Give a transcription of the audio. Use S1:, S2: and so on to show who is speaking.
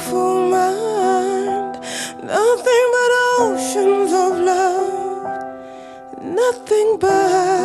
S1: beautiful mind. Nothing but oceans of love, nothing but.